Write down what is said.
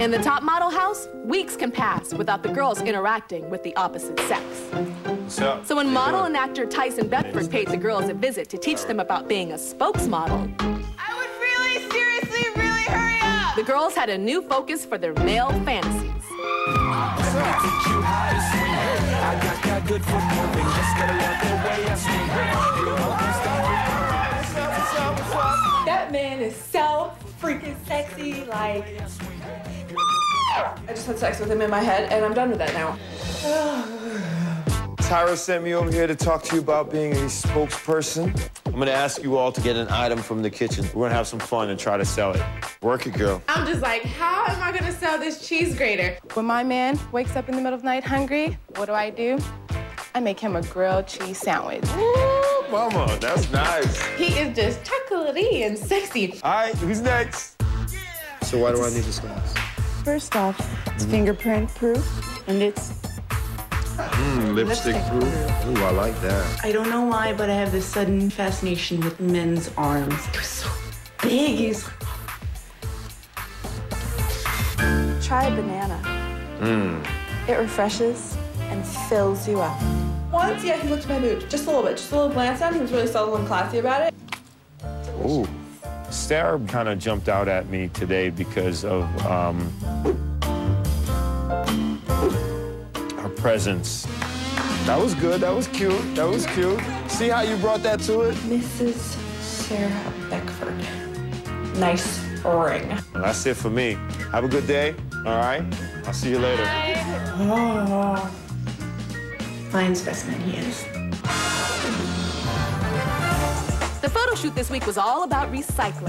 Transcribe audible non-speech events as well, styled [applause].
In the top model house, weeks can pass without the girls interacting with the opposite sex. So, So when model and actor Tyson Beckford paid the girls a visit to teach them about being a spokesmodel, I would really, seriously, really hurry up. the girls had a new focus for their male fantasies. That man is so freaking sexy. Like, I just had sex with him in my head, and I'm done with that now. [sighs] Tyra sent me over here to talk to you about being a spokesperson. I'm gonna ask you all to get an item from the kitchen. We're gonna have some fun and try to sell it. Work it, girl. I'm just like, how am I gonna sell this cheese grater? When my man wakes up in the middle of the night hungry, what do I do? I make him a grilled cheese sandwich. Ooh, mama, that's nice. He is just chocolatey and sexy. All right, who's next? So why do I need this glass? First off, it's fingerprint proof, and it's. Mm, lipstick proof. Ooh, I like that. I don't know why, but I have this sudden fascination with men's arms. It was so big. He's Try a banana. It refreshes and fills you up. Once, yeah, he looked at my boot. just a little bit, just a little glance at. it. He was really subtle and classy about it. Ooh. Sarah kind of jumped out at me today because of um, her presence. That was good. That was cute. That was cute. See how you brought that to it? Mrs. Sarah Beckford. Nice ring. Well, that's it for me. Have a good day. All right. I'll see you later. Fine specimen he is. The photo shoot this week was all about recycling.